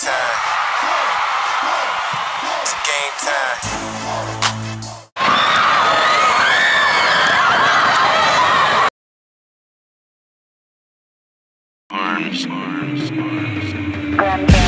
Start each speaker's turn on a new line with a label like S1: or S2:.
S1: time. It's game time.
S2: Arms, arms, arms.